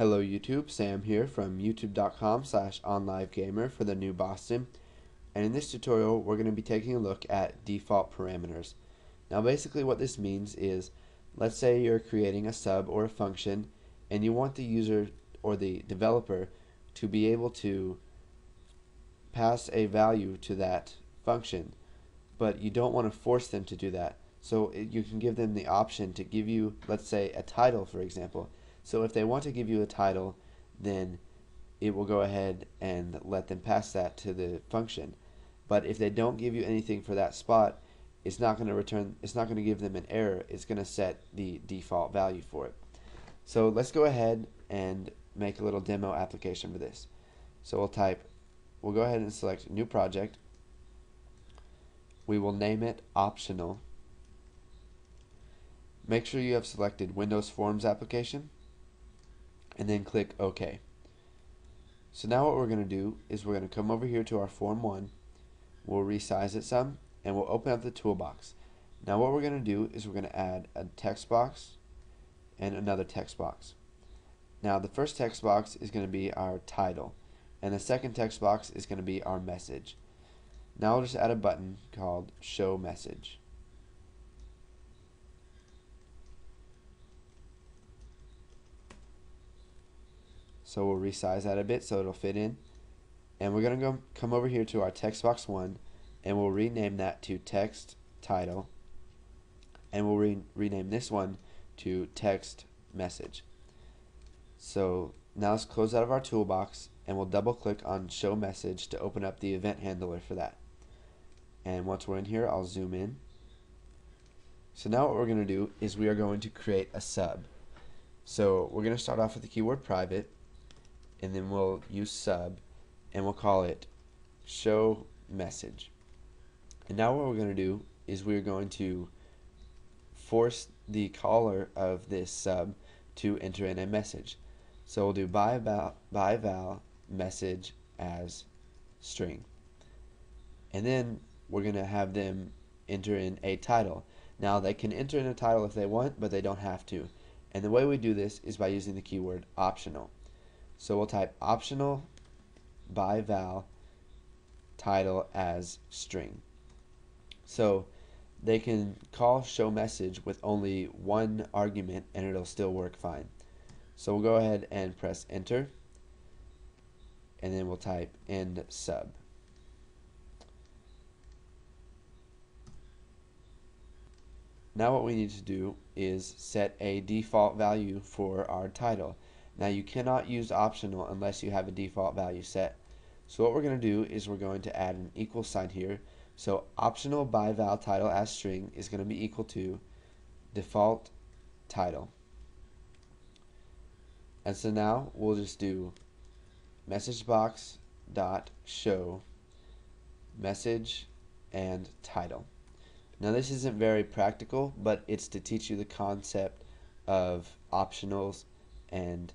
Hello YouTube, Sam here from youtube.com slash onlivegamer for the new Boston. And in this tutorial, we're going to be taking a look at default parameters. Now basically what this means is, let's say you're creating a sub or a function and you want the user or the developer to be able to pass a value to that function, but you don't want to force them to do that. So you can give them the option to give you, let's say, a title, for example. So if they want to give you a title, then it will go ahead and let them pass that to the function. But if they don't give you anything for that spot, it's not going to return, it's not going to give them an error. It's going to set the default value for it. So let's go ahead and make a little demo application for this. So we'll type, we'll go ahead and select new project. We will name it optional Make sure you have selected Windows Forms application and then click OK. So now what we're going to do is we're going to come over here to our Form 1, we'll resize it some, and we'll open up the toolbox. Now what we're going to do is we're going to add a text box and another text box. Now the first text box is going to be our title, and the second text box is going to be our message. Now we'll just add a button called Show Message. So we'll resize that a bit so it'll fit in. And we're going to go come over here to our text box 1 and we'll rename that to text title. And we'll re rename this one to text message. So now let's close out of our toolbox and we'll double click on show message to open up the event handler for that. And once we're in here, I'll zoom in. So now what we're going to do is we are going to create a sub. So we're going to start off with the keyword private and then we'll use sub and we'll call it show message. And now what we're going to do is we're going to force the caller of this sub to enter in a message. So we'll do by val, by val message as string. And then we're going to have them enter in a title. Now they can enter in a title if they want, but they don't have to. And the way we do this is by using the keyword optional. So we'll type optional by val title as string. So they can call show message with only one argument and it'll still work fine. So we'll go ahead and press enter and then we'll type end sub. Now what we need to do is set a default value for our title. Now you cannot use optional unless you have a default value set. So what we're going to do is we're going to add an equal sign here. So optional by val title as string is going to be equal to default title. And so now we'll just do message box dot show message and title. Now this isn't very practical, but it's to teach you the concept of optionals and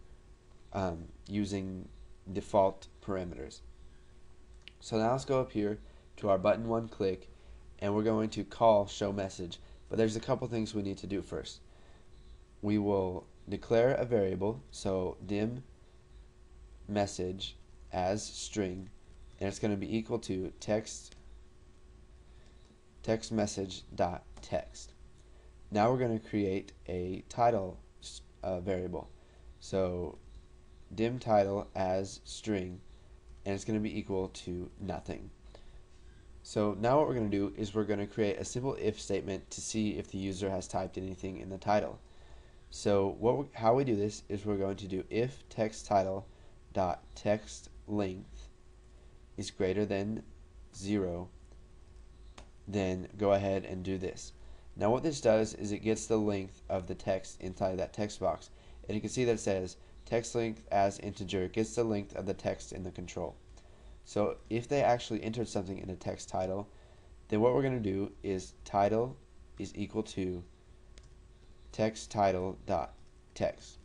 um, using default parameters. So now let's go up here to our button one click and we're going to call show message but there's a couple things we need to do first. We will declare a variable so dim message as string and it's going to be equal to text text message dot text. Now we're going to create a title uh, variable. So dim title as string and it's going to be equal to nothing. So now what we're going to do is we're going to create a simple if statement to see if the user has typed anything in the title. So what how we do this is we're going to do if text title dot text length is greater than 0 then go ahead and do this. Now what this does is it gets the length of the text inside that text box and you can see that it says text length as integer gets the length of the text in the control. So if they actually entered something in a text title, then what we're going to do is title is equal to text title dot text.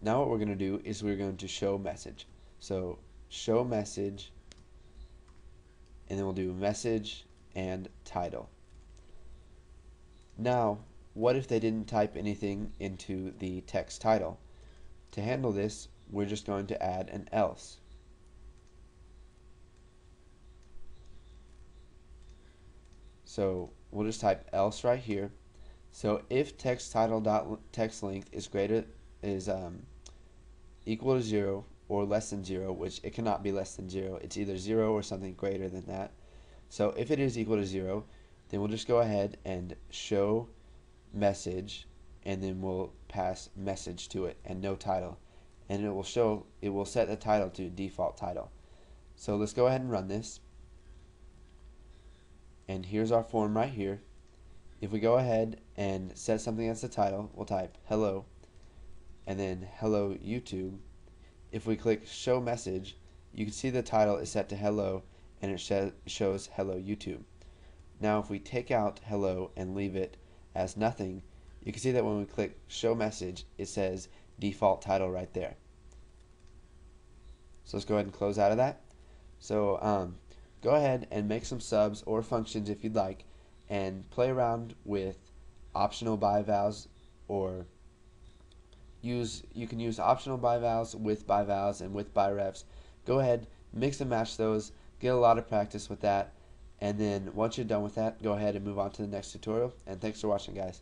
Now what we're going to do is we're going to show message. So show message and then we'll do message and title. Now what if they didn't type anything into the text title? to handle this, we're just going to add an else. So we'll just type else right here. So if text title dot text length is greater is um, equal to zero or less than zero, which it cannot be less than zero. It's either zero or something greater than that. So if it is equal to zero, then we'll just go ahead and show message and then we'll pass message to it and no title. And it will show it will set the title to default title. So let's go ahead and run this. And here's our form right here. If we go ahead and set something as the title we'll type hello. And then hello YouTube. If we click show message you can see the title is set to hello and it sh shows hello YouTube. Now if we take out hello and leave it as nothing you can see that when we click show message it says default title right there. So let's go ahead and close out of that. So um, go ahead and make some subs or functions if you'd like and play around with optional ByVals or use you can use optional ByVals with ByVals and with ByRefs go ahead mix and match those get a lot of practice with that and then once you're done with that go ahead and move on to the next tutorial. And thanks for watching guys